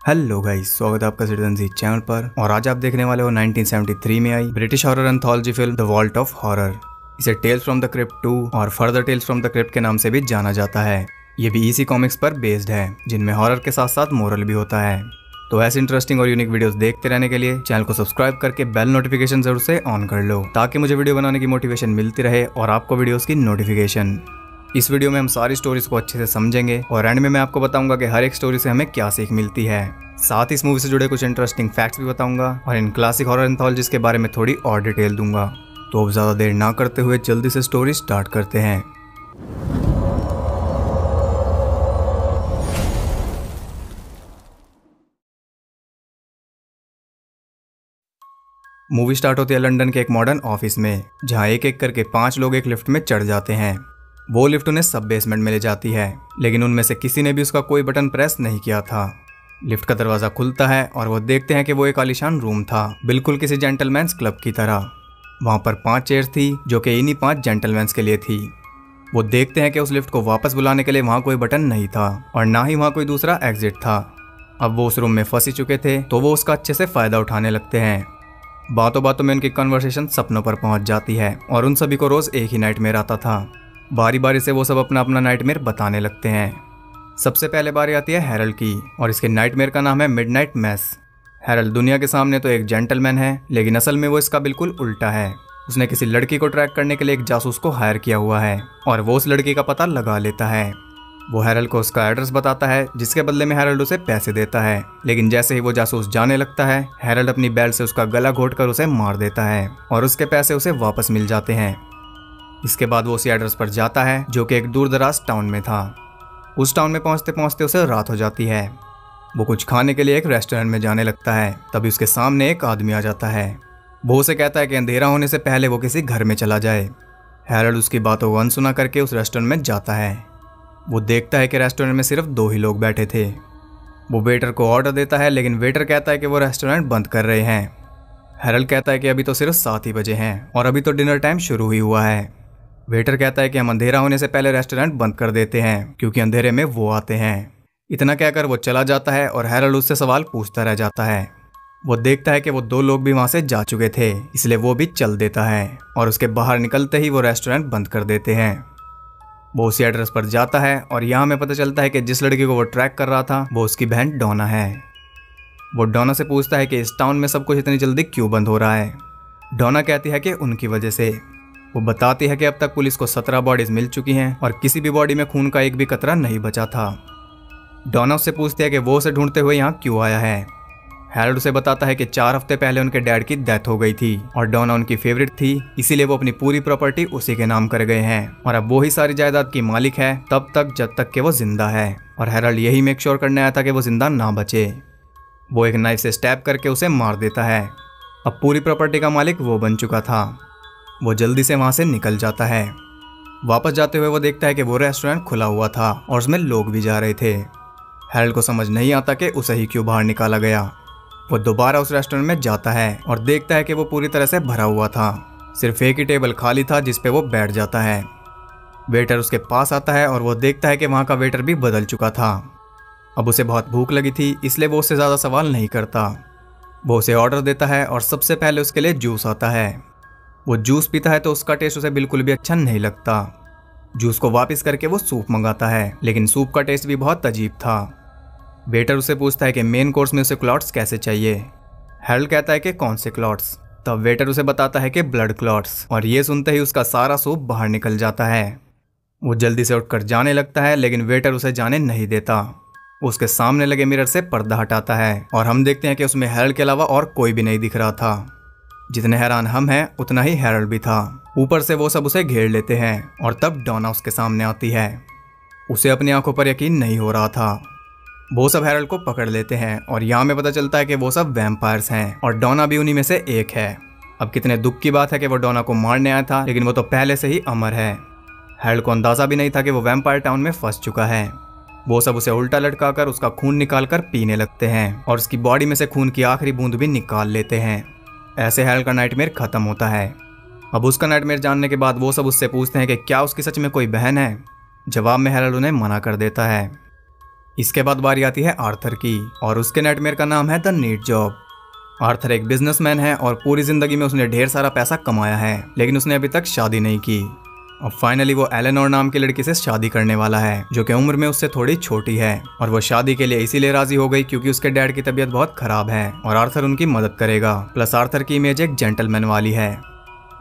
Hello guys, स्वागत है आपका सिटीजन जी चैनल पर। और आज आप देखने वाले हो 1973 में आई British horror anthology film the vault of horror इसे टेल्स फ्रॉम द क्रिप्ट 2 और further tales from the crypt के नाम से भी जाना जाता है। ये भी इसी कॉमिक्स पर बेस्ड है, जिनमें हॉरर के साथ साथ मोरल भी होता है। तो ऐसे इंटरेस्टिंग और यूनिक वीडियोस देखते रहने के लिए चैनल को सब्सक्राइब करके बेल नोटिफिकेशन ज़रूर से ऑन कर लो, ताकि मुझे वीडियो बनाने की मोटिवेशन मिलती रहे और आपको वीडियोस की नोटिफिकेशन इस वीडियो में हम सारी स्टोरीज को अच्छे से समझेंगे और एंड में मैं आपको बताऊँगा कि हर एक स्टोरी से हमें क्या सीख मिलती है। साथ ही इस मूवी से जुड़े कुछ इंटरेस्टिंग फैक्ट्स भी बताऊँगा और इन क्लासिक हॉरर एंथोलॉजीज के बारे में थोड़ी और डिटेल दूँगा। तो अब ज़्यादा देर ना करते हुए जल्दी से स्टोरी स्टार्ट करते हैं। मूवी स्टार्ट होती है लंदन के एक मॉडर्न ऑफ़िस में, जहाँ एक एक करके पाँच लोग एक लिफ्ट में चढ़ जाते हैं। वो लिफ्ट उन्हें सब बेसमेंट में ले जाती है, लेकिन उनमें से किसी ने भी उसका कोई बटन प्रेस नहीं किया था। लिफ्ट का दरवाज़ा खुलता है और वो देखते हैं कि वो एक आलिशान रूम था, बिल्कुल किसी जेंटलमैन्स क्लब की तरह। वहाँ पर पाँच चेयर थी, जो कि इन्हीं पाँच जेंटलमैन्स के लिए थी। वो देखते हैं कि उस लिफ्ट को वापस बुलाने के लिए वहाँ कोई बटन नहीं था और ना ही वहाँ कोई दूसरा एग्जिट था। अब वो उस रूम में फंसी चुके थे तो वो उसका अच्छे से फ़ायदा उठाने लगते हैं। बातों बातों में उनकी कन्वर्सेशन सपनों पर पहुँच जाती है और उन सभी को रोज एक ही नाइट में रहता था। बारी बारी से वो सब अपना अपना नाइटमेयर बताने लगते हैं। सबसे पहले बारी आती है हैरल की, और इसके नाइटमेयर का नाम है मिडनाइट मैस हैरल दुनिया के सामने तो एक जेंटलमैन है, लेकिन असल में वो इसका बिल्कुल उल्टा है। उसने किसी लड़की को ट्रैक करने के लिए एक जासूस को हायर किया हुआ है, और वो उस लड़की का पता लगा लेता है। वो हैरल को उसका एड्रेस बताता है, जिसके बदले में हैरल्ड उसे पैसे देता है। लेकिन जैसे ही वो जासूस जाने लगता है हैरल्ड अपनी बैल से उसका गला घोट कर उसे मार देता है, और उसके पैसे उसे वापस मिल जाते हैं। इसके बाद वो उसी एड्रेस पर जाता है, जो कि एक दूर दराज टाउन में था। उस टाउन में पहुँचते पहुँचते उसे रात हो जाती है। वो कुछ खाने के लिए एक रेस्टोरेंट में जाने लगता है, तभी उसके सामने एक आदमी आ जाता है। वो उसे कहता है कि अंधेरा होने से पहले वो किसी घर में चला जाए। हैरल्ड उसकी बातों को अनसुना करके उस रेस्टोरेंट में जाता है। वो देखता है कि रेस्टोरेंट में सिर्फ़ दो ही लोग बैठे थे। वो वेटर को ऑर्डर देता है, लेकिन वेटर कहता है कि वो रेस्टोरेंट बंद कर रहे हैं। हैरल कहता है कि अभी तो सिर्फ़ सात ही बजे हैं, और अभी तो डिनर टाइम शुरू ही हुआ है। वेटर कहता है कि हम अंधेरा होने से पहले रेस्टोरेंट बंद कर देते हैं, क्योंकि अंधेरे में वो आते हैं। इतना कहकर वो चला जाता है और हैरल उससे सवाल पूछता रह जाता है। वो देखता है कि वो दो लोग भी वहाँ से जा चुके थे, इसलिए वो भी चल देता है और उसके बाहर निकलते ही वो रेस्टोरेंट बंद कर देते हैं। वो उसी एड्रेस पर जाता है और यहाँ हमें पता चलता है कि जिस लड़की को वो ट्रैक कर रहा था, वो उसकी बहन डोना है। वो डोना से पूछता है कि इस टाउन में सब कुछ इतनी जल्दी क्यों बंद हो रहा है? डोना कहती है कि उनकी वजह से। वो बताती है कि अब तक पुलिस को सत्रह बॉडीज मिल चुकी हैं और किसी भी बॉडी में खून का एक भी कतरा नहीं बचा था। डोना उससे पूछती है कि वो उसे ढूंढते हुए यहाँ क्यों आया है। हैरल्ड उसे बताता है कि चार हफ़्ते पहले उनके डैड की डेथ हो गई थी और डोना उनकी फेवरेट थी, इसीलिए वो अपनी पूरी प्रॉपर्टी उसी के नाम कर गए हैं। और अब वो ही सारी जायदाद की मालिक है, तब तक जब तक कि वो ज़िंदा है। और हैरल्ड यही मेक श्योर करने आया था कि वो ज़िंदा ना बचे। वो एक नाइफ से स्टैप करके उसे मार देता है। अब पूरी प्रॉपर्टी का मालिक वो बन चुका था। वो जल्दी से वहाँ से निकल जाता है। वापस जाते हुए वो देखता है कि वो रेस्टोरेंट खुला हुआ था और उसमें लोग भी जा रहे थे। हैरल्ड को समझ नहीं आता कि उसे ही क्यों बाहर निकाला गया। वो दोबारा उस रेस्टोरेंट में जाता है और देखता है कि वो पूरी तरह से भरा हुआ था। सिर्फ़ एक ही टेबल खाली था जिसपे वो बैठ जाता है। वेटर उसके पास आता है और वो देखता है कि वहाँ का वेटर भी बदल चुका था। अब उसे बहुत भूख लगी थी, इसलिए वो उससे ज़्यादा सवाल नहीं करता। वो उसे ऑर्डर देता है और सबसे पहले उसके लिए जूस आता है। वो जूस पीता है तो उसका टेस्ट उसे बिल्कुल भी अच्छा नहीं लगता। जूस को वापस करके वो सूप मंगाता है, लेकिन सूप का टेस्ट भी बहुत अजीब था। वेटर उसे पूछता है कि मेन कोर्स में उसे क्लॉट्स कैसे चाहिए? हेरल कहता है कि कौन से क्लॉट्स तब वेटर उसे बताता है कि ब्लड क्लॉट्स और ये सुनते ही उसका सारा सूप बाहर निकल जाता है। वो जल्दी से उठकर जाने लगता है, लेकिन वेटर उसे जाने नहीं देता। उसके सामने लगे मिरर से पर्दा हटाता है, और हम देखते हैं कि उसमें हेरल के अलावा और कोई भी नहीं दिख रहा था। जितने हैरान हम हैं, उतना ही हैरल भी था। ऊपर से वो सब उसे घेर लेते हैं और तब डोना उसके सामने आती है। उसे अपनी आँखों पर यकीन नहीं हो रहा था। वो सब हैरल को पकड़ लेते हैं और यहाँ में पता चलता है कि वो सब वैम्पायर्स हैं और डोना भी उन्हीं में से एक है। अब कितने दुख की बात है कि वो डोना को मारने आया था, लेकिन वो तो पहले से ही अमर है। हैरल को अंदाज़ा भी नहीं था कि वो वैम्पायर टाउन में फंस चुका है। वो सब उसे उल्टा लटका कर उसका खून निकाल कर पीने लगते हैं और उसकी बॉडी में से खून की आखिरी बूंद भी निकाल लेते हैं। ऐसे हैरल का नाइटमेयर खत्म होता है। अब उसका नाइटमेयर जानने के बाद वो सब उससे पूछते हैं कि क्या उसकी सच में कोई बहन है? जवाब में हैरल उन्हें मना कर देता है। इसके बाद बारी आती है आर्थर की, और उसके नाइटमेयर का नाम है द नीट जॉब आर्थर एक बिजनेसमैन है और पूरी ज़िंदगी में उसने ढेर सारा पैसा कमाया है, लेकिन उसने अभी तक शादी नहीं की। और फाइनली वो एलेनोर नाम की लड़की से शादी करने वाला है, जो कि उम्र में उससे थोड़ी छोटी है। और वो शादी के लिए इसीलिए राज़ी हो गई क्योंकि उसके डैड की तबीयत बहुत खराब है और आर्थर उनकी मदद करेगा। प्लस आर्थर की इमेज एक जेंटलमैन वाली है।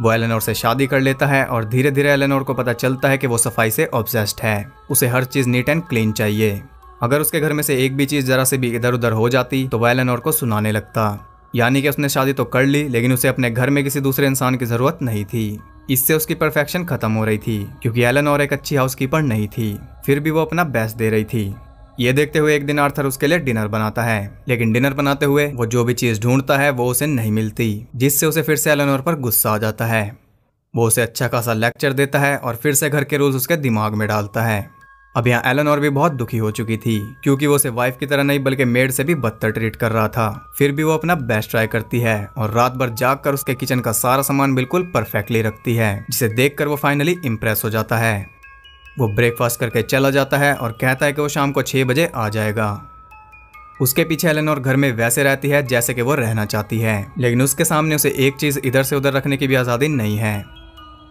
वो एलेनोर से शादी कर लेता है और धीरे धीरे एलेनोर को पता चलता है कि वो सफ़ाई से ऑब्सेस्ड है। उसे हर चीज़ नीट एंड क्लीन चाहिए। अगर उसके घर में से एक भी चीज़ जरा से भी इधर उधर हो जाती तो वह एलेनोर को सुनाने लगता। यानी कि उसने शादी तो कर ली, लेकिन उसे अपने घर में किसी दूसरे इंसान की ज़रूरत नहीं थी। इससे उसकी परफेक्शन खत्म हो रही थी, क्योंकि एलन और एक अच्छी हाउसकीपर नहीं थी। फिर भी वो अपना बेस्ट दे रही थी। ये देखते हुए एक दिन आर्थर उसके लिए डिनर बनाता है, लेकिन डिनर बनाते हुए वो जो भी चीज़ ढूंढता है, वो उसे नहीं मिलती, जिससे उसे फिर से एलेनोर पर गुस्सा आ जाता है। वो उसे अच्छा खासा लेक्चर देता है और फिर से घर के रूल्स उसके दिमाग में डालता है। अब यहाँ एलन और भी बहुत दुखी हो चुकी थी, क्योंकि वो उसे वाइफ की तरह नहीं, बल्कि मेड से भी बदतर ट्रीट कर रहा था। फिर भी वो अपना बेस्ट ट्राई करती है और रात भर जाग कर उसके किचन का सारा सामान बिल्कुल परफेक्टली रखती है, जिसे देख वो फाइनली इम्प्रेस हो जाता है। वो ब्रेकफास्ट करके चला जाता है और कहता है कि वो शाम को छह बजे आ जाएगा। उसके पीछे एलन और घर में वैसे रहती है जैसे कि वो रहना चाहती है, लेकिन उसके सामने उसे एक चीज़ इधर से उधर रखने की भी आज़ादी नहीं है।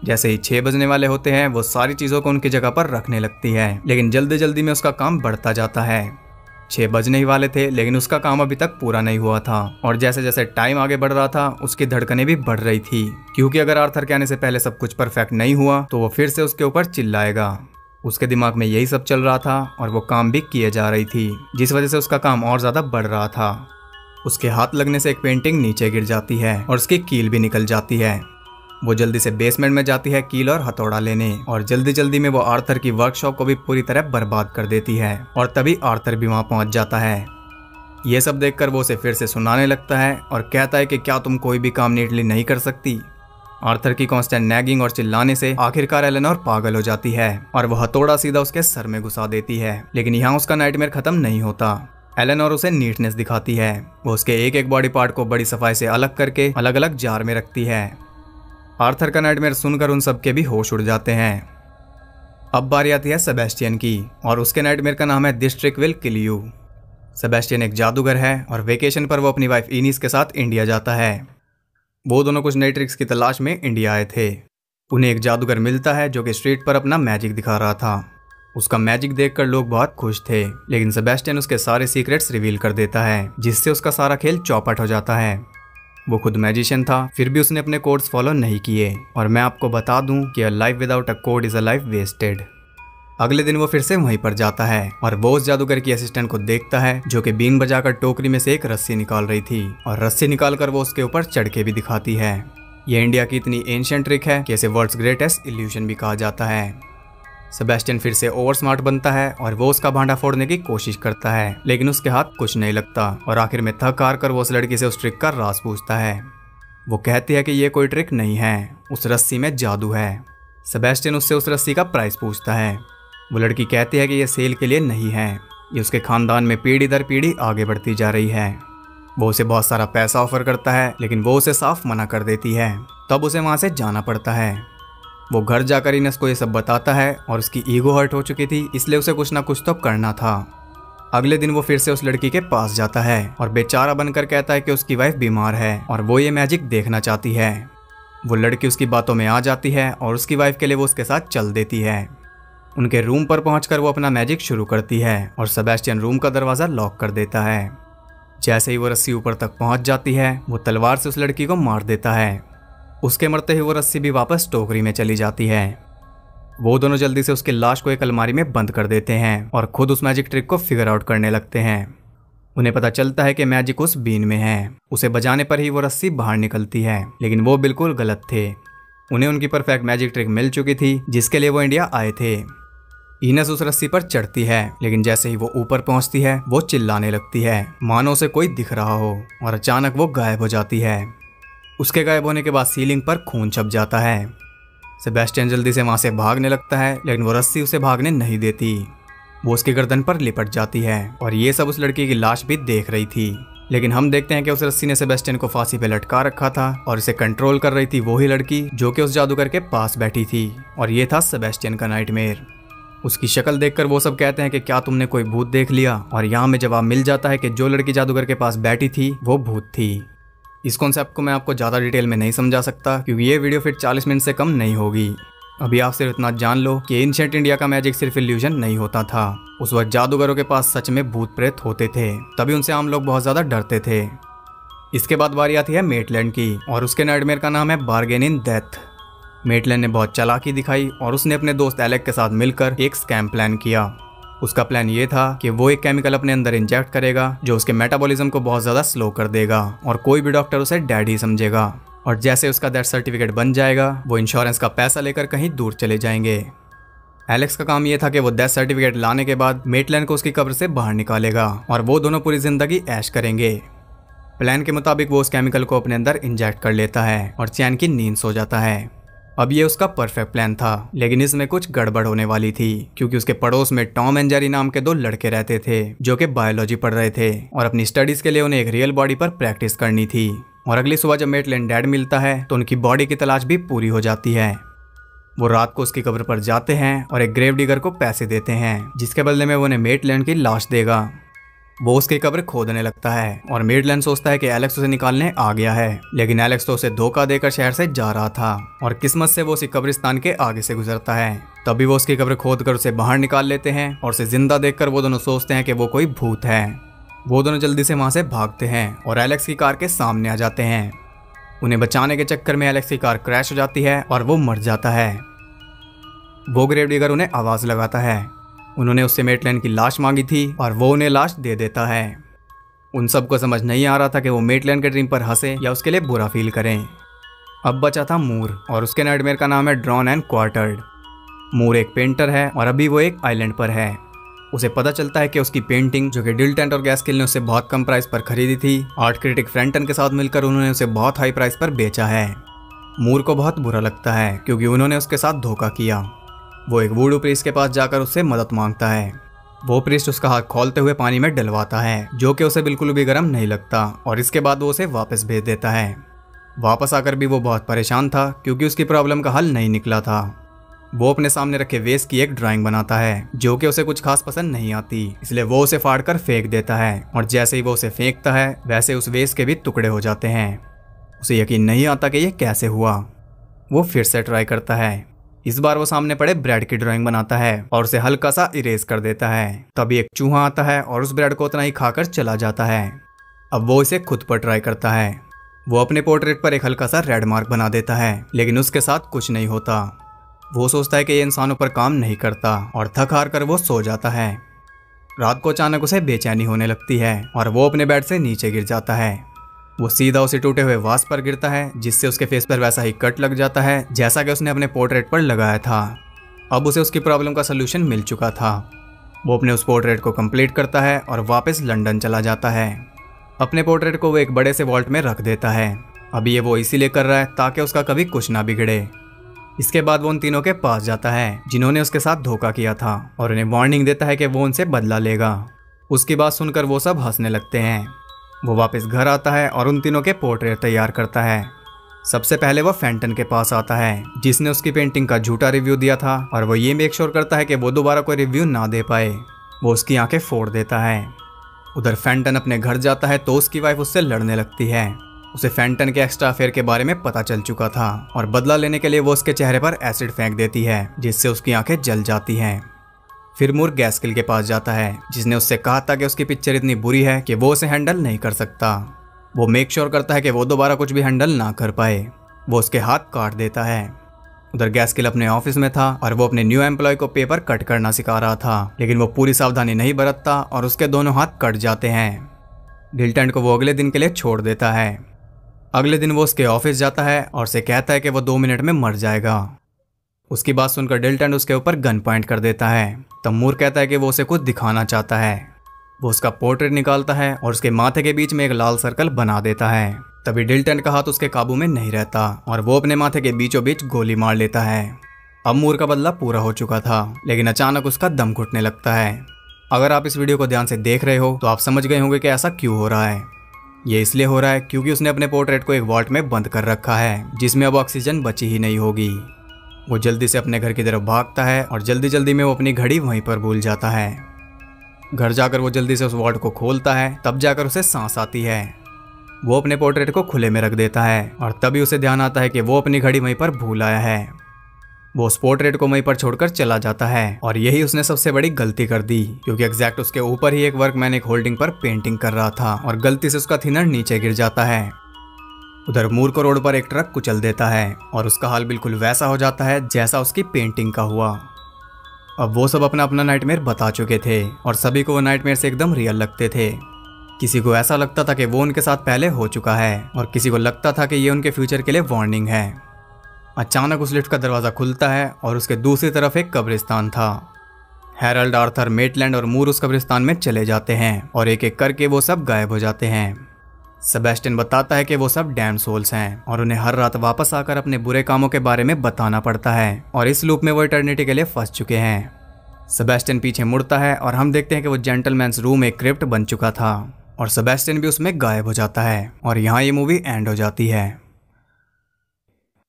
जैसे ही छह बजने वाले होते हैं, वो सारी चीज़ों को उनकी जगह पर रखने लगती है, लेकिन जल्दी जल्दी में उसका काम बढ़ता जाता है। छह बजने ही वाले थे, लेकिन उसका काम अभी तक पूरा नहीं हुआ था। और जैसे जैसे टाइम आगे बढ़ रहा था, उसकी धड़कनें भी बढ़ रही थी। क्योंकि अगर आर्थर के आने से पहले सब कुछ परफेक्ट नहीं हुआ तो वो फिर से उसके ऊपर चिल्लाएगा। उसके दिमाग में यही सब चल रहा था, और वो काम भी किए जा रही थी, जिस वजह से उसका काम और ज़्यादा बढ़ रहा था। उसके हाथ लगने से एक पेंटिंग नीचे गिर जाती है, और उसकी कील भी निकल जाती है। वो जल्दी से बेसमेंट में जाती है कील और हथौड़ा लेने और जल्दी जल्दी में वो आर्थर की वर्कशॉप को भी पूरी तरह बर्बाद कर देती है और तभी आर्थर भी वहाँ पहुँच जाता है। ये सब देखकर वो उसे फिर से सुनाने लगता है और कहता है कि क्या तुम कोई भी काम नीटली नहीं कर सकती? आर्थर की कांस्टेंट नैगिंग और चिल्लाने से आखिरकार एलेनोर पागल हो जाती है और वह हथौड़ा सीधा उसके सर में घुसा देती है, लेकिन यहाँ उसका नाइटमेयर खत्म नहीं होता। एलेनोर उसे नीटनेस दिखाती है। वो उसके एक एक बॉडी पार्ट को बड़ी सफ़ाई से अलग करके अलग अलग जार में रखती है। आर्थर का नाइटमेयर सुनकर उन सबके भी होश उड़ जाते हैं। अब बारी आती है सेबेस्टियन की, और उसके नाइटमेयर का नाम है this trick will kill you Sebastian एक जादूगर है, और वेकेशन पर वो अपनी वाइफ इनिस के साथ इंडिया जाता है। वो दोनों कुछ नई ट्रिक्स की तलाश में इंडिया आए थे। उन्हें एक जादूगर मिलता है जो कि स्ट्रीट पर अपना मैजिक दिखा रहा था। उसका मैजिक देखकर लोग बहुत खुश थे, लेकिन सेबेस्टियन उसके सारे सीक्रेट्स रिवील कर देता है, जिससे उसका सारा खेल चौपट हो जाता है। वो खुद मैजिशियन था, फिर भी उसने अपने कोड्स फॉलो नहीं किए। और मैं आपको बता दूँ कि a life without a code is a life wasted अगले दिन वो फिर से वहीं पर जाता है और वो उस जादूगर की असिस्टेंट को देखता है, जो कि बीन बजाकर टोकरी में से एक रस्सी निकाल रही थी, और रस्सी निकालकर वो उसके ऊपर चढ़ के भी दिखाती है। ये इंडिया की इतनी एंशियंट ट्रिक है कि इसे वर्ल्ड्स ग्रेटेस्ट इल्यूशन भी कहा जाता है। सेबेस्टियन फिर से ओवर स्मार्ट बनता है और वो उसका भांडा फोड़ने की कोशिश करता है, लेकिन उसके हाथ कुछ नहीं लगता और आखिर में थक हार कर वो उस लड़की से उस ट्रिक का राज पूछता है। वो कहती है कि ये कोई ट्रिक नहीं है, उस रस्सी में जादू है। सेबेस्टियन उससे उस रस्सी का प्राइस पूछता है। वो लड़की कहती है कि ये सेल के लिए नहीं है, ये उसके खानदान में पीढ़ी दर पीढ़ी आगे बढ़ती जा रही है। वो उसे बहुत सारा पैसा ऑफ़र करता है, लेकिन वो उसे साफ़ मना कर देती है। तब उसे वहाँ से जाना पड़ता है। वो घर जाकर इनस को ये सब बताता है और उसकी ईगो हर्ट हो चुकी थी, इसलिए उसे कुछ ना कुछ तो करना था। अगले दिन वो फिर से उस लड़की के पास जाता है और बेचारा बनकर कहता है कि उसकी वाइफ बीमार है और वो ये मैजिक देखना चाहती है। वो लड़की उसकी बातों में आ जाती है और उसकी वाइफ के लिए वो उसके साथ चल देती है। उनके रूम पर पहुंचकर वो अपना मैजिक शुरू करती है और सेबेस्टियन रूम का दरवाज़ा लॉक कर देता है। जैसे ही वो रस्सी ऊपर तक पहुँच जाती है, वो तलवार से उस लड़की को मार देता है। उसके मरते ही वो रस्सी भी वापस टोकरी में चली जाती है। वो दोनों जल्दी से उसकी लाश को एक अलमारी में बंद कर देते हैं और खुद उस मैजिक ट्रिक को फिगर आउट करने लगते हैं। उन्हें पता चलता है कि मैजिक उस बीन में है। उसे बजाने पर ही वो रस्सी बाहर निकलती है, लेकिन वो बिल्कुल गलत थे। उन्हें उनकी परफेक्ट मैजिक ट्रिक मिल चुकी थी, जिसके लिए वो इंडिया आए थे। इनस उस रस्सी पर चढ़ती है, लेकिन जैसे ही वो ऊपर पहुँचती है, वो चिल्लाने लगती है। मानो उसे कोई दिख रहा हो, और अचानक वो गायब हो जाती है। उसके गायब होने के बाद सीलिंग पर खून छप जाता है। सेबेस्टियन जल्दी से वहाँ से भागने लगता है, लेकिन वो रस्सी उसे भागने नहीं देती। वो उसकी गर्दन पर लिपट जाती है, और ये सब उस लड़की की लाश भी देख रही थी। लेकिन हम देखते हैं कि उस रस्सी ने सेबेस्टियन को फांसी पे लटका रखा था, और इसे कंट्रोल कर रही थी वही लड़की, जो कि उस जादूगर के पास बैठी थी, और ये था सेबेस्टियन का नाइटमेयर उसकी शक्ल देखकर वो सब कहते हैं कि क्या तुमने कोई भूत देख लिया? और यहाँ में जवाब मिल जाता है कि जो लड़की जादूगर के पास बैठी थी, वो भूत थी। इस कॉन्सेप्ट को मैं आपको ज़्यादा डिटेल में नहीं समझा सकता, क्योंकि ये वीडियो फिर 40 मिनट से कम नहीं होगी। अभी आप सिर्फ़ इतना जान लो कि एंशंट इंडिया का मैजिक सिर्फ़ इल्यूजन नहीं होता था। उस वक्त जादूगरों के पास सच में भूत प्रेत होते थे। तभी उनसे आम लोग बहुत ज़्यादा डरते थे। इसके बाद बारी आती है मेटलैंड की, और उसके नाइटमेयर का नाम है बार्गेन इन डेथ मेटलैंड ने बहुत चलाकी दिखाई, और उसने अपने दोस्त एलेक के साथ मिलकर एक स्कैम प्लान किया। उसका प्लान ये था कि वो एक केमिकल अपने अंदर इंजेक्ट करेगा, जो उसके मेटाबॉलिज्म को बहुत ज़्यादा स्लो कर देगा और कोई भी डॉक्टर उसे डैड ही समझेगा। और जैसे उसका डेथ सर्टिफिकेट बन जाएगा, वो इंश्योरेंस का पैसा लेकर कहीं दूर चले जाएँगे। एलेक्स का काम यह था कि वो डेथ सर्टिफिकेट लाने के बाद मेटलैंड को उसकी कब्र से बाहर निकालेगा और वो दोनों पूरी ज़िंदगी ऐश करेंगे। प्लान के मुताबिक वो उस केमिकल को अपने अंदर इंजेक्ट कर लेता है और चैन की नींद सो जाता है। अब ये उसका परफेक्ट प्लान था, लेकिन इसमें कुछ गड़बड़ होने वाली थी, क्योंकि उसके पड़ोस में टॉम एंड जेरी नाम के दो लड़के रहते थे, जो कि बायोलॉजी पढ़ रहे थे, और अपनी स्टडीज़ के लिए उन्हें एक रियल बॉडी पर प्रैक्टिस करनी थी। और अगली सुबह जब मेटलैंड डैड मिलता है तो उनकी बॉडी की तलाश भी पूरी हो जाती है। वो रात को उसकी कब्र पर जाते हैं और एक ग्रेव डिगर को पैसे देते हैं, जिसके बदले में वो उन्हें मेटलैंड की लाश देगा। वो उसकी कब्र खोदने लगता है और मेडलैंड सोचता है कि एलेक्स उसे निकालने आ गया है। लेकिन एलेक्स तो उसे धोखा देकर शहर से जा रहा था और किस्मत से वो उसी कब्रिस्तान के आगे से गुजरता है। तभी वो उसकी कब्र खोद कर उसे बाहर निकाल लेते हैं और उसे ज़िंदा देखकर वो दोनों सोचते हैं कि वो कोई भूत है। वो दोनों जल्दी से वहाँ से भागते हैं और एलेक्स की कार के सामने आ जाते हैं। उन्हें बचाने के चक्कर में एलेक्स की कार क्रैश हो जाती है और वो मर जाता है। वो ग्रेव डिगर उन्हें आवाज़ लगाता है। उन्होंने उससे मेटलैंड की लाश मांगी थी और वो उन्हें लाश दे देता है। उन सबको समझ नहीं आ रहा था कि वो मेटलैंड के ड्रीम पर हंसे या उसके लिए बुरा फील करें। अब बचा था मूर और उसके नाइटमेयर का नाम है ड्रॉन एंड क्वार्टर्ड मूर एक पेंटर है और अभी वो एक आइलैंड पर है। उसे पता चलता है कि उसकी पेंटिंग जो कि डिल टेंट और गैस ने उसे बहुत कम प्राइस पर खरीदी थी आर्ट क्रिटिक फ्रेंटन के साथ मिलकर उन्होंने उसे बहुत हाई प्राइस पर बेचा है। मूर को बहुत बुरा लगता है, क्योंकि उन्होंने उसके साथ धोखा किया। वो एक वूडू प्रीस्ट के पास जाकर उससे मदद माँगता है। वो प्रीस्ट उसका हाथ खोलते हुए पानी में डलवाता है, जो कि उसे बिल्कुल भी गर्म नहीं लगता, और इसके बाद वो उसे वापस भेज देता है। वापस आकर भी वो बहुत परेशान था, क्योंकि उसकी प्रॉब्लम का हल नहीं निकला था। वो अपने सामने रखे वेस की एक ड्राइंग बनाता है, जो कि उसे कुछ खास पसंद नहीं आती, इसलिए वो उसे फाड़ कर फेंक देता है, और जैसे ही वो उसे फेंकता है, वैसे उस वेस के भी टुकड़े हो जाते हैं। उसे यकीन नहीं आता कि यह कैसे हुआ। वो फिर से ट्राई करता है। इस बार वो सामने पड़े ब्रेड की ड्राइंग बनाता है और उसे हल्का सा इरेज कर देता है। तभी एक चूहा आता है और उस ब्रेड को उतना ही खाकर चला जाता है। अब वो इसे खुद पर ट्राई करता है। वो अपने पोर्ट्रेट पर एक हल्का सा रेड मार्क बना देता है, लेकिन उसके साथ कुछ नहीं होता। वो सोचता है कि ये इंसानों पर काम नहीं करता और थक हार कर वो सो जाता है। रात को अचानक उसे बेचैनी होने लगती है और वो अपने बेड से नीचे गिर जाता है। वो सीधा उसे टूटे हुए वास पर गिरता है, जिससे उसके फेस पर वैसा ही कट लग जाता है, जैसा कि उसने अपने पोर्ट्रेट पर लगाया था। अब उसे उसकी प्रॉब्लम का सोल्यूशन मिल चुका था। वो अपने उस पोर्ट्रेट को कंप्लीट करता है और वापस लंदन चला जाता है। अपने पोर्ट्रेट को वो एक बड़े से वॉल्ट में रख देता है। अभी ये वो इसीलिए कर रहा है ताकि उसका कभी कुछ ना बिगड़े। इसके बाद वो उन तीनों के पास जाता है, जिन्होंने उसके साथ धोखा किया था और उन्हें वार्निंग देता है कि वो उनसे बदला लेगा। उसकी बात सुनकर वो सब हंसने लगते हैं। वो वापस घर आता है और उन तीनों के पोर्ट्रेट तैयार करता है। सबसे पहले वो फैंटन के पास आता है, जिसने उसकी पेंटिंग का झूठा रिव्यू दिया था और वो ये मेक श्योर करता है कि वो दोबारा कोई रिव्यू ना दे पाए। वो उसकी आँखें फोड़ देता है। उधर फैंटन अपने घर जाता है तो उसकी वाइफ उससे लड़ने लगती है। उसे फैंटन के एक्स्ट्रा अफेयर के बारे में पता चल चुका था और बदला लेने के लिए वो उसके चेहरे पर एसिड फेंक देती है, जिससे उसकी आँखें जल जाती हैं। फिर मूर गैसकिल के पास जाता है, जिसने उससे कहा था कि उसकी पिक्चर इतनी बुरी है कि वो उसे हैंडल नहीं कर सकता। वो मेक श्योर करता है कि वो दोबारा कुछ भी हैंडल ना कर पाए। वो उसके हाथ काट देता है। उधर गैसकिल अपने ऑफ़िस में था और वो अपने न्यू एम्प्लॉय को पेपर कट करना सिखा रहा था, लेकिन वो पूरी सावधानी नहीं बरतता और उसके दोनों हाथ कट जाते हैं। डिल्टेंट को वो अगले दिन के लिए छोड़ देता है। अगले दिन वो उसके ऑफ़िस जाता है और उसे कहता है कि वो दो मिनट में मर जाएगा। उसकी बात सुनकर डिल्टन उसके ऊपर गन पॉइंट कर देता है। तब मूर कहता है कि वो उसे कुछ दिखाना चाहता है। वो उसका पोर्ट्रेट निकालता है और उसके माथे के बीच में एक लाल सर्कल बना देता है। तभी डिल्टन का हाथ उसके काबू में नहीं रहता और वो अपने माथे के बीचों बीच गोली मार लेता है। अब मूर का बदला पूरा हो चुका था, लेकिन अचानक उसका दम घुटने लगता है। अगर आप इस वीडियो को ध्यान से देख रहे हो तो आप समझ गए होंगे कि ऐसा क्यों हो रहा है। ये इसलिए हो रहा है क्योंकि उसने अपने पोर्ट्रेट को एक वॉल्ट में बंद कर रखा है, जिसमें अब ऑक्सीजन बची ही नहीं होगी। वो जल्दी से अपने घर की तरफ़ भागता है और जल्दी जल्दी में वो अपनी घड़ी वहीं पर भूल जाता है। घर जाकर वो जल्दी से उस वार्ड को खोलता है, तब जाकर उसे सांस आती है। वो अपने पोर्ट्रेट को खुले में रख देता है और तभी उसे ध्यान आता है कि वो अपनी घड़ी वहीं पर भूल आया है। वो उस पोर्ट्रेट को वहीं पर छोड़कर चला जाता है और यही उसने सबसे बड़ी गलती कर दी, क्योंकि एग्जैक्ट उसके ऊपर ही एक वर्कमैन एक होल्डिंग पर पेंटिंग कर रहा था और गलती से उसका थिनर नीचे गिर जाता है। उधर मूर को रोड पर एक ट्रक कुचल देता है और उसका हाल बिल्कुल वैसा हो जाता है जैसा उसकी पेंटिंग का हुआ। अब वो सब अपना अपना नाइटमेयर बता चुके थे और सभी को वो नाइटमेयर से एकदम रियल लगते थे। किसी को ऐसा लगता था कि वो उनके साथ पहले हो चुका है और किसी को लगता था कि ये उनके फ्यूचर के लिए वार्निंग है। अचानक उस लिफ्ट का दरवाज़ा खुलता है और उसके दूसरी तरफ़ एक कब्रिस्तान था। हैरल्ड आर्थर मेटलैंड और मूर उस कब्रिस्तान में चले जाते हैं और एक एक करके वो सब गायब हो जाते हैं। सेबेस्टियन बताता है कि वो सब डैम सोल्स हैं और उन्हें हर रात वापस आकर अपने बुरे कामों के बारे में बताना पड़ता है और इस लूप में वो इटर्निटी के लिए फंस चुके हैं। सेबेस्टियन पीछे मुड़ता है और हम देखते हैं कि वो जेंटलमैन्स रूम एक क्रिप्ट बन चुका था और सेबेस्टियन भी उसमें गायब हो जाता है और यहाँ ये मूवी एंड हो जाती है।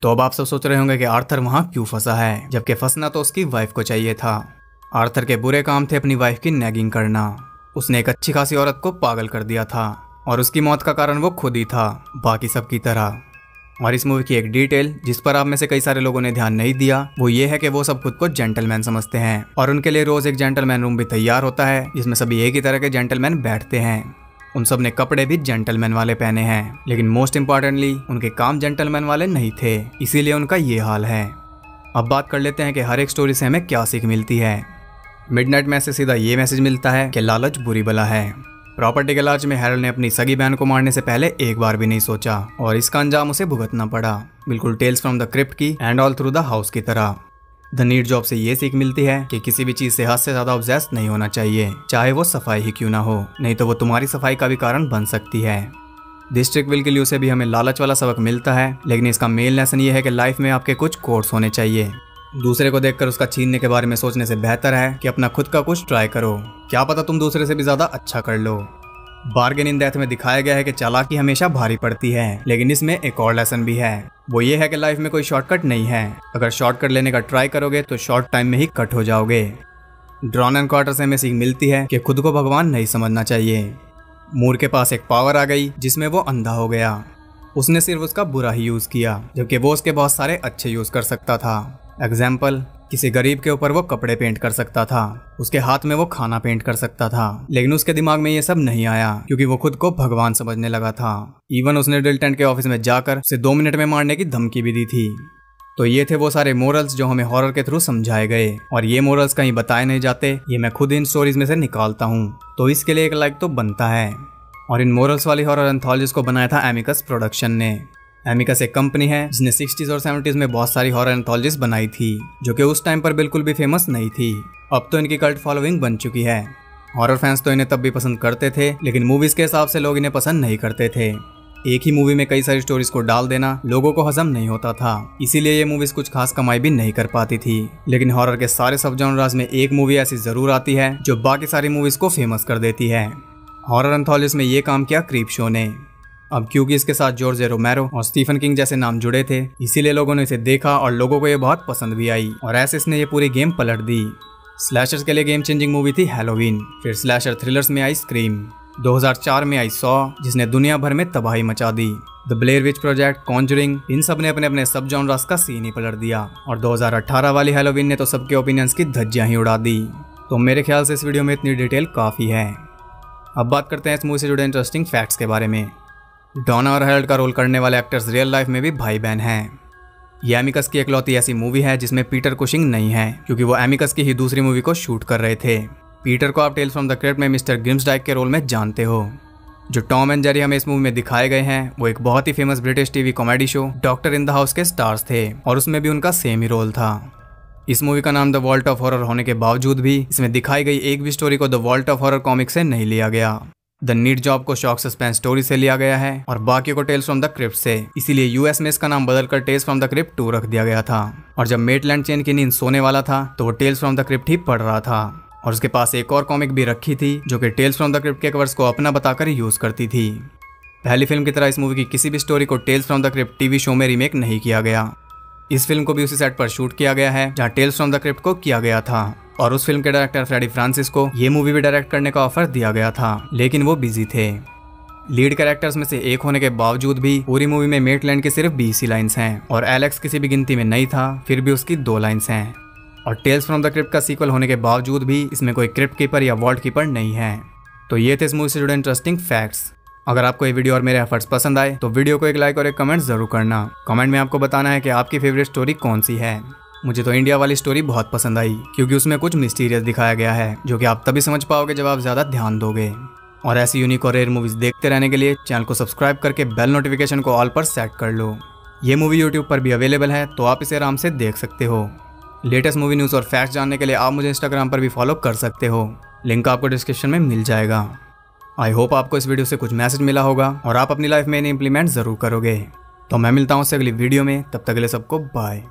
तो अब आप सब सोच रहे होंगे कि आर्थर वहाँ क्यों फंसा है, जबकि फंसना तो उसकी वाइफ को चाहिए था। आर्थर के बुरे काम थे अपनी वाइफ की नैगिंग करना। उसने एक अच्छी खासी औरत को पागल कर दिया था। और उसकी मौत का कारण वो खुद ही था, बाकी सब की तरह। और इस मूवी की एक डिटेल, जिस पर आप में से कई सारे लोगों ने ध्यान नहीं दिया, वो ये है कि वो सब खुद को जेंटलमैन समझते हैं। और उनके लिए रोज एक जेंटलमैन रूम भी तैयार होता है, जिसमें सभी एक ही तरह के जेंटलमैन बैठते हैं। उन सबने कपड़े भी जेंटलमैन वाले पहने हैं, लेकिन मोस्ट इंपॉर्टेंटली उनके काम जेंटलमैन वाले नहीं थे, इसीलिए उनका ये हाल है। अब बात कर लेते हैं कि हर एक स्टोरी से हमें क्या सीख मिलती है। मिडनाइट में से सीधा ये मैसेज मिलता है कि लालच बुरी बला है। प्रॉपर्टी के लालच में हैरल ने अपनी सगी बहन को मारने से पहले एक बार भी नहीं सोचा और इसका अंजाम उसे भुगतना पड़ा। बिल्कुल टेल्स फ्रॉम द क्रिप्ट की and all through the house की तरह। द नीड जॉब से ये सीख मिलती है कि किसी भी चीज़ से हद से ज़्यादा ऑब्जेस नहीं होना चाहिए, चाहे वो सफ़ाई ही क्यों ना हो, नहीं तो वो तुम्हारी सफ़ाई का भी कारण बन सकती है। डिस्ट्रिक्ट विल के लिए उसे भी हमें लालच वाला सबक मिलता है, लेकिन इसका मेन लेसन ये है कि लाइफ में आपके कुछ कोर्स होने चाहिए। दूसरे को देखकर उसका छीनने के बारे में सोचने से बेहतर है कि अपना खुद का कुछ ट्राई करो। क्या पता तुम दूसरे से भी ज़्यादा अच्छा कर लो। बार्गेन इन डेथ में दिखाया गया है कि चालाकी हमेशा भारी पड़ती है, लेकिन इसमें एक और लेसन भी है। वो ये है कि लाइफ में कोई शॉर्टकट नहीं है। अगर शॉर्टकट लेने का ट्राई करोगे तो शॉर्ट टाइम में ही कट हो जाओगे। ड्रॉन एंड क्वार्टर से हमें सीख मिलती है कि खुद को भगवान नहीं समझना चाहिए। मूर के पास एक पावर आ गई, जिसमें वो अंधा हो गया। उसने सिर्फ़ उसका बुरा ही यूज़ किया, जबकि वो उसके बहुत सारे अच्छे यूज़ कर सकता था। एग्ज़ाम्पल किसी गरीब के ऊपर वो कपड़े पेंट कर सकता था, उसके हाथ में वो खाना पेंट कर सकता था, लेकिन उसके दिमाग में ये सब नहीं आया, क्योंकि वो खुद को भगवान समझने लगा था। इवन उसने डिल्टेंट के ऑफ़िस में जाकर उसे दो मिनट में मारने की धमकी भी दी थी। तो ये थे वो सारे मोरल्स जो हमें हॉरर के थ्रू समझाए गए, और ये मोरल्स कहीं बताए नहीं जाते, ये मैं खुद इन स्टोरीज में से निकालता हूँ। तो इसके लिए एक लाइक तो बनता है। और इन मोरल्स वाली हॉरर एंथोलॉजिस को बनाया था एमिकस प्रोडक्शन ने। एमिकस एक कंपनी है, जिसने सिक्सटीज और सेवेंटीज में बहुत सारी हॉरर एंथोलॉजीज बनाई थी, जो कि उस टाइम पर बिल्कुल भी फ़ेमस नहीं थी। अब तो इनकी कल्ट फॉलोइंग बन चुकी है। हॉरर फैंस तो इन्हें तब भी पसंद करते थे, लेकिन मूवीज़ के हिसाब से लोग इन्हें पसंद नहीं करते थे। एक ही मूवी में कई सारी स्टोरीज को डाल देना लोगों को हजम नहीं होता था। इसीलिए ये मूवीज़ कुछ खास कमाई भी नहीं कर पाती थी। लेकिन हॉरर के सारे सब जॉनराज में एक मूवी ऐसी ज़रूर आती है, जो बाकी सारी मूवीज़ को फ़ेमस कर देती है। हॉरर एंथोलॉजिस्ट में ये काम किया क्रीप शो ने। अब क्योंकि इसके साथ जॉर्ज रोमैरो और स्टीफन किंग जैसे नाम जुड़े थे, इसीलिए लोगों ने इसे देखा और लोगों को ये बहुत पसंद भी आई। और ऐसे इसने ये पूरी गेम पलट दी। स्लैशर्स के लिए गेम चेंजिंग मूवी थी हेलोवीन फिर स्लैशर थ्रिलर्स में आई स्क्रीम 2004 में आई सॉ जिसने दुनिया भर में तबाही मचा दी। The Blair Witch Project Conjuring इन सबने अपने अपने सब जॉनरास का सीन ही पलट दिया। और 2018 वाली हेलोवीन ने तो सबके ओपिनियंस की धज्जियाँ ही उड़ा दी। तो मेरे ख्याल से इस वीडियो में इतनी डिटेल काफ़ी है। अब बात करते हैं इस मूवी से जुड़े इंटरेस्टिंग फैक्ट्स के बारे में। डॉना और हेल्ड का रोल करने वाले एक्टर्स रियल लाइफ में भी भाई बहन हैं। ये एमिकस की एकलौती ऐसी मूवी है जिसमें पीटर कुशिंग नहीं है, क्योंकि वो एमिकस की ही दूसरी मूवी को शूट कर रहे थे। पीटर को आप टेल्स फ्रॉम द क्रिप्ट में मिस्टर ग्रिम्सडाइक के रोल में जानते हो। जो टॉम एंड जेरी हमें इस मूवी में दिखाए गए हैं, वो एक बहुत ही famous British TV comedy show doctor in the house के स्टार्स थे, और उसमें भी उनका सेम ही रोल था। इस मूवी का नाम द वॉल्ट ऑफ़ हॉरर होने के बावजूद भी इसमें दिखाई गई एक भी स्टोरी को the vault of horror comic से नहीं लिया गया। द नीट जॉब को शॉक सस्पेंस स्टोरी से लिया गया है और बाकी को टेल्स फ्रॉम द क्रिप्ट से, इसीलिए यूएस में इसका नाम बदलकर tales from the crypt two रख दिया गया था। और जब मेटलैंड चेन की नींद सोने वाला था तो वो टेल्स फ्रॉम द क्रिप्ट ही पढ़ रहा था। और उसके पास एक और कॉमिक भी रखी थी, जो कि टेल्स फ्रॉम द क्रिप्ट के कवर्स को अपना बताकर यूज़ करती थी। पहली फ़िल्म की तरह इस मूवी की किसी भी स्टोरी को tales from the crypt TV show में रीमेक नहीं किया गया। इस फ़िल्म को भी उसी सेट पर शूट किया गया है, जहाँ टेल्स फ्रॉम द क्रिप्ट को किया गया था, और उस फ़िल्म के डायरेक्टर फ्रेडी फ्रांसिस को ये मूवी भी डायरेक्ट करने का ऑफ़र दिया गया था, लेकिन वो बिज़ी थे। लीड कैरेक्टर्स में से एक होने के बावजूद भी पूरी मूवी में मेटलैंड की सिर्फ़ बीस ही लाइन्स हैं, और एलेक्स किसी भी गिनती में नहीं था, फिर भी उसकी दो लाइन्स हैं। और टेल्स फ्रॉम द क्रिप्ट का सीक्वल होने के बावजूद भी इसमें कोई क्रिप्ट कीपर या वॉल्ट कीपर नहीं है। तो ये थे इस मूवी से जुड़े इंटरेस्टिंग फैक्ट्स अगर आपको ये वीडियो और मेरे एफर्ट्स पसंद आए तो वीडियो को एक लाइक और एक कमेंट ज़रूर करना। कमेंट में आपको बताना है कि आपकी फेवरेट स्टोरी कौन सी है। मुझे तो इंडिया वाली स्टोरी बहुत पसंद आई, क्योंकि उसमें कुछ मिस्टीरियस दिखाया गया है, जो कि आप तभी समझ पाओगे जब आप ज़्यादा ध्यान दोगे। और ऐसी यूनिक और रेयर मूवीज़ देखते रहने के लिए चैनल को सब्सक्राइब करके बेल नोटिफिकेशन को ऑल पर सेट कर लो। ये मूवी यूट्यूब पर भी अवेलेबल है तो आप इसे आराम से देख सकते हो। लेटेस्ट मूवी न्यूज़ और फैक्ट जानने के लिए आप मुझे इंस्टाग्राम पर भी फॉलो कर सकते हो। लिंक आपको डिस्क्रिप्शन में मिल जाएगा। आई होप आपको इस वीडियो से कुछ मैसेज मिला होगा और आप अपनी लाइफ में इन्हें इंप्लीमेंट ज़रूर करोगे। तो मैं मिलता हूँ उससे अगली वीडियो में। तब तक अगले सबको बाय